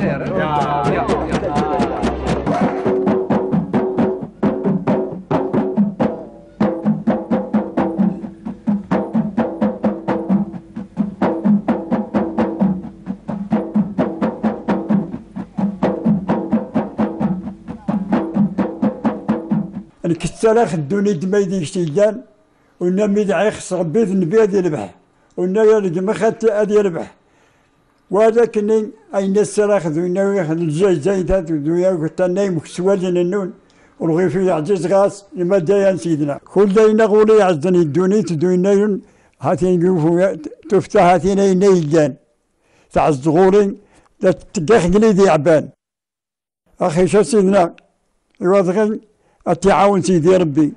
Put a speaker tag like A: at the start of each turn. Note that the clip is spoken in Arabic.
A: verder. Ja, ja, ja. الكتالة خدوني دمايدي اجتيجان ونا ميدعي خص ربي ذنبي هادي يربح، ونا يا لقمة خاتي هادي ربح وهذاك ني أين السلاخ ذو ياخذ الجاي زايدات ذو ياخذ نايم كسوالين النون والغيفي يعجز غاس لما دايان سيدنا. كل داينا غولي يعزني الدوني تدوينا هاتين يوفو تفتح هاتين ينيجان تعز غولي تقاخ قليدي عبان. أخي شو سيدنا؟ يوضغن التعاون سيدي ربي.